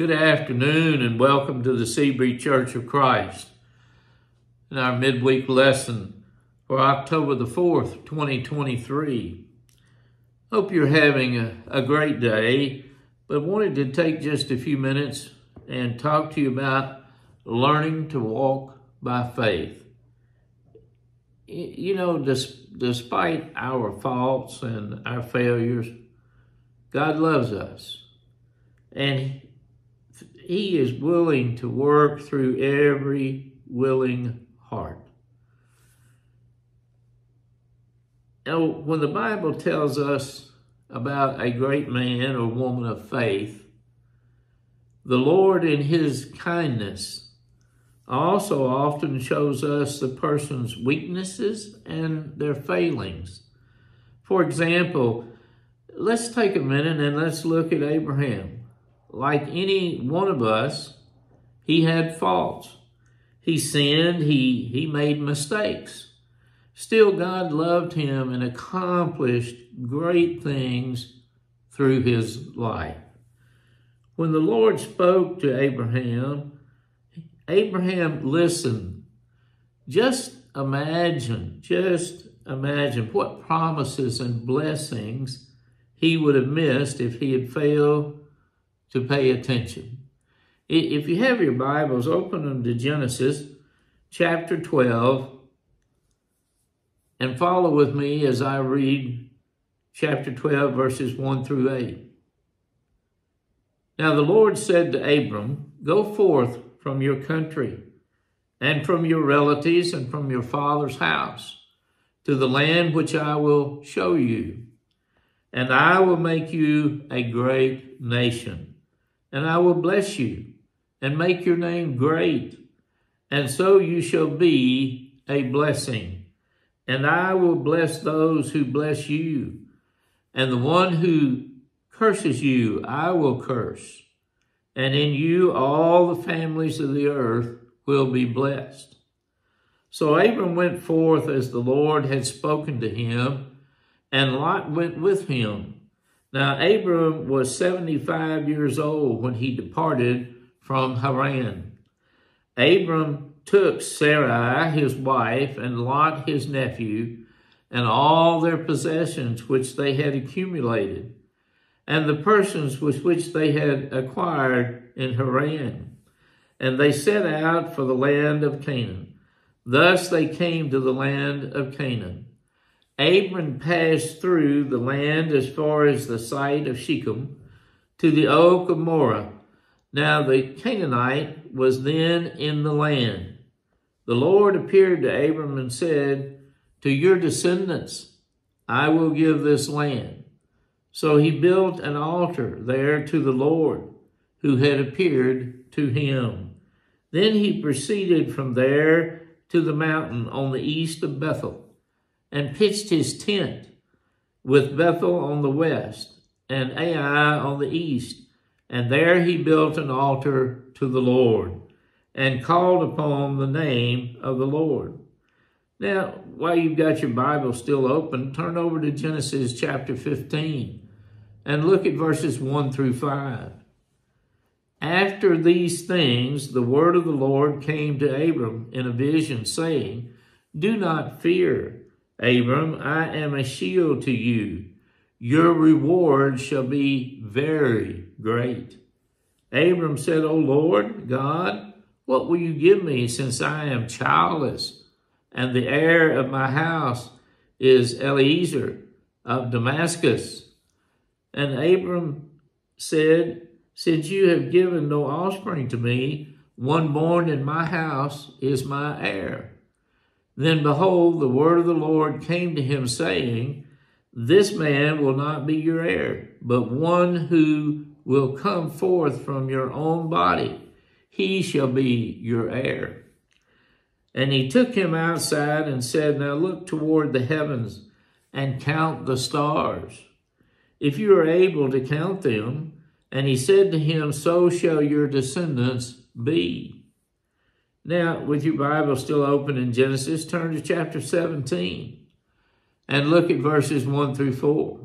Good afternoon and welcome to the Sebree Church of Christ. In our midweek lesson for October the 4th, 2023. Hope you're having a, a great day, but wanted to take just a few minutes and talk to you about learning to walk by faith. You know, despite our faults and our failures, God loves us. And he is willing to work through every willing heart. Now, when the Bible tells us about a great man or woman of faith, the Lord in his kindness also often shows us the person's weaknesses and their failings. For example, let's take a minute and let's look at Abraham like any one of us, he had faults. He sinned, he, he made mistakes. Still, God loved him and accomplished great things through his life. When the Lord spoke to Abraham, Abraham listened. Just imagine, just imagine what promises and blessings he would have missed if he had failed to pay attention. If you have your Bibles, open them to Genesis chapter 12 and follow with me as I read chapter 12, verses 1 through 8. Now the Lord said to Abram, Go forth from your country and from your relatives and from your father's house to the land which I will show you, and I will make you a great nation and I will bless you and make your name great, and so you shall be a blessing. And I will bless those who bless you, and the one who curses you, I will curse. And in you all the families of the earth will be blessed. So Abram went forth as the Lord had spoken to him, and Lot went with him. Now, Abram was 75 years old when he departed from Haran. Abram took Sarai, his wife, and Lot, his nephew, and all their possessions which they had accumulated, and the persons with which they had acquired in Haran. And they set out for the land of Canaan. Thus they came to the land of Canaan. Abram passed through the land as far as the site of Shechem to the oak of Moreh. Now the Canaanite was then in the land. The Lord appeared to Abram and said, To your descendants I will give this land. So he built an altar there to the Lord, who had appeared to him. Then he proceeded from there to the mountain on the east of Bethel and pitched his tent with Bethel on the west and Ai on the east. And there he built an altar to the Lord and called upon the name of the Lord. Now, while you've got your Bible still open, turn over to Genesis chapter 15 and look at verses 1 through 5. After these things, the word of the Lord came to Abram in a vision, saying, Do not fear. Abram, I am a shield to you. Your reward shall be very great. Abram said, O Lord God, what will you give me since I am childless? And the heir of my house is Eliezer of Damascus. And Abram said, Since you have given no offspring to me, one born in my house is my heir. Then behold, the word of the Lord came to him, saying, This man will not be your heir, but one who will come forth from your own body. He shall be your heir. And he took him outside and said, Now look toward the heavens and count the stars, if you are able to count them. And he said to him, So shall your descendants be. Now, with your Bible still open in Genesis, turn to chapter 17 and look at verses 1 through 4.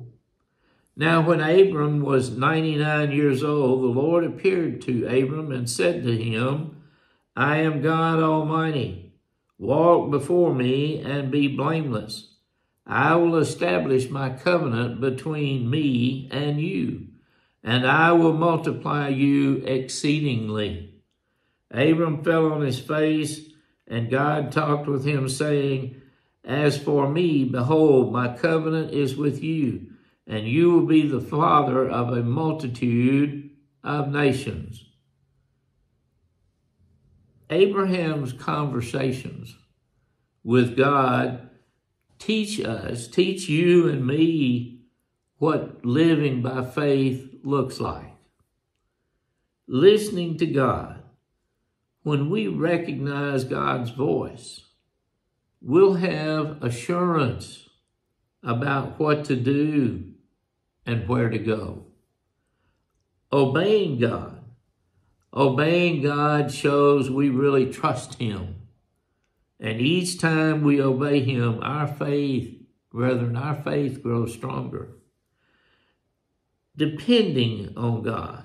Now, when Abram was 99 years old, the Lord appeared to Abram and said to him, I am God Almighty. Walk before me and be blameless. I will establish my covenant between me and you, and I will multiply you exceedingly. Abram fell on his face, and God talked with him, saying, As for me, behold, my covenant is with you and you will be the father of a multitude of nations. Abraham's conversations with God teach us, teach you and me what living by faith looks like. Listening to God, when we recognize God's voice, we'll have assurance about what to do and where to go. Obeying God. Obeying God shows we really trust Him. And each time we obey Him, our faith, brethren, our faith grows stronger. Depending on God.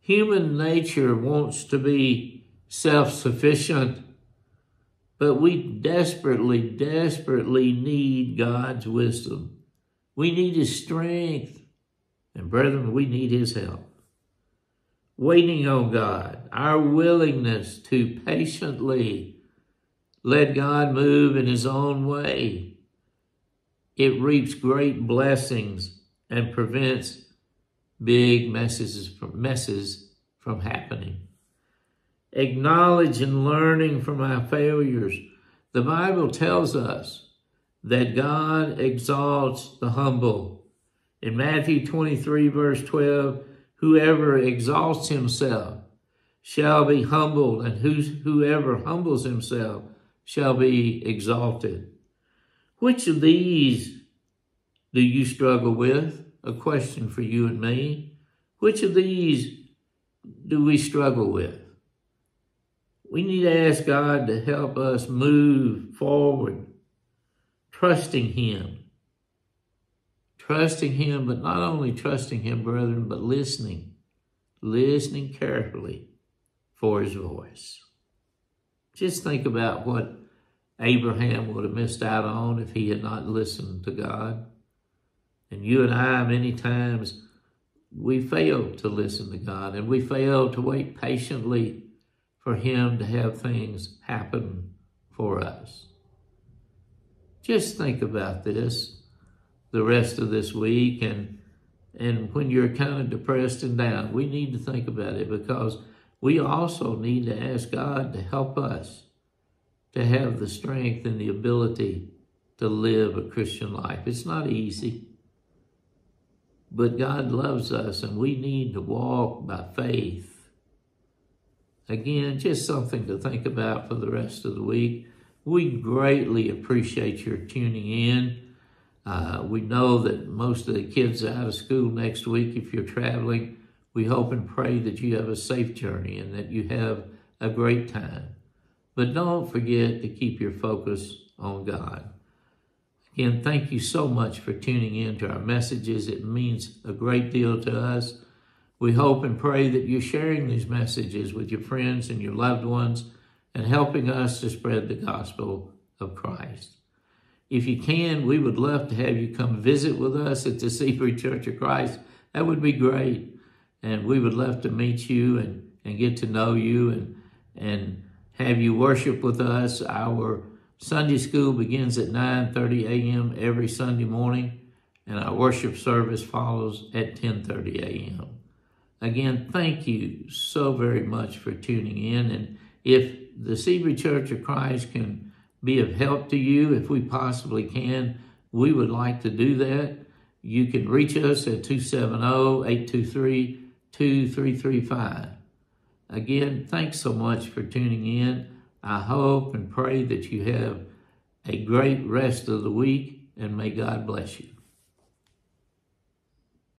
Human nature wants to be self sufficient, but we desperately, desperately need God's wisdom. We need his strength. And brethren, we need his help. Waiting on God, our willingness to patiently let God move in his own way, it reaps great blessings and prevents big messes from, messes from happening. Acknowledge and learning from our failures. The Bible tells us that God exalts the humble. In Matthew 23, verse 12, whoever exalts himself shall be humbled, and whoever humbles himself shall be exalted. Which of these do you struggle with? A question for you and me. Which of these do we struggle with? We need to ask God to help us move forward trusting Him. Trusting Him, but not only trusting Him, brethren, but listening, listening carefully for His voice. Just think about what Abraham would have missed out on if he had not listened to God. And you and I, many times, we fail to listen to God and we fail to wait patiently for Him to have things happen for us. Just think about this the rest of this week and and when you're kind of depressed and down, we need to think about it because we also need to ask God to help us to have the strength and the ability to live a Christian life. It's not easy, but God loves us and we need to walk by faith. Again, just something to think about for the rest of the week. We greatly appreciate your tuning in. Uh, we know that most of the kids are out of school next week. If you're traveling, we hope and pray that you have a safe journey and that you have a great time. But don't forget to keep your focus on God. Again, thank you so much for tuning in to our messages. It means a great deal to us. We hope and pray that you're sharing these messages with your friends and your loved ones and helping us to spread the gospel of Christ. If you can, we would love to have you come visit with us at the Sebree Church of Christ. That would be great. And we would love to meet you and, and get to know you and, and have you worship with us. Our Sunday school begins at 9.30 a.m. every Sunday morning, and our worship service follows at 10.30 a.m. Again, thank you so very much for tuning in. And if the Sebree Church of Christ can be of help to you if we possibly can. We would like to do that. You can reach us at 270-823-2335. Again, thanks so much for tuning in. I hope and pray that you have a great rest of the week and may God bless you.